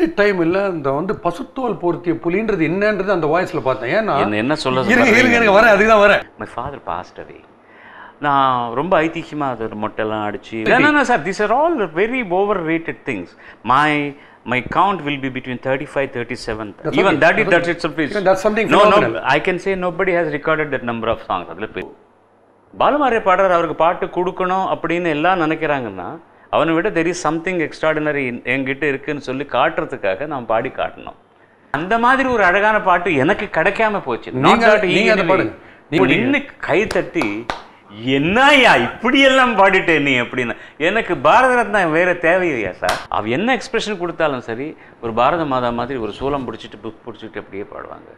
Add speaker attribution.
Speaker 1: First time இல்ல இந்த வந்து பசுத்தோல் பொருத்திய புலின்றது என்னன்றது அந்த வாய்ஸ்ல பார்த்தேன். ஏன்னா
Speaker 2: என்ன சொல்ல
Speaker 1: இருங்க இருங்க எனக்கு வரேன் அதுக்கு தான் வரேன்.
Speaker 2: மை ஃபாதர் பாஸ்ட் அவே நான் ரொம்ப ஐதிஹ்யமாக அது மொட்டைலாம் அடிச்சு என்னன்னா sir this are all very overrated things my my count be between thirty five thirty seven even
Speaker 1: okay.
Speaker 2: That it that it's
Speaker 1: Even that's something
Speaker 2: no no
Speaker 1: phenomenal.
Speaker 2: I can say nobody has recorded that number of songs அதில் போய் பாலமாரிய பாடகர் அவருக்கு பாட்டு கொடுக்கணும் அப்படின்னு எல்லாம் நினைக்கிறாங்கன்னா அவனை விட தெர் இஸ் சம்திங் எக்ஸ்ட்ராடினரி என்கிட்ட இருக்குன்னு சொல்லி காட்டுறதுக்காக நான் பாடி காட்டணும். அந்த மாதிரி ஒரு அழகான பாட்டு எனக்கு கிடைக்காம போச்சு. நின்னு கை தட்டி என்னய்யா இப்படியெல்லாம் பாடிட்டே நீ அப்படின்னு. எனக்கு பாரத ரத்னா வேற தேவையில்லையா சார் அவ என்ன எக்ஸ்பிரஷன் கொடுத்தாலும் சரி ஒரு பாரத மாதா மாதிரி ஒரு சூலம் பிடிச்சிட்டு புக் பிடிச்சிட்டு அப்படியே பாடுவாங்க.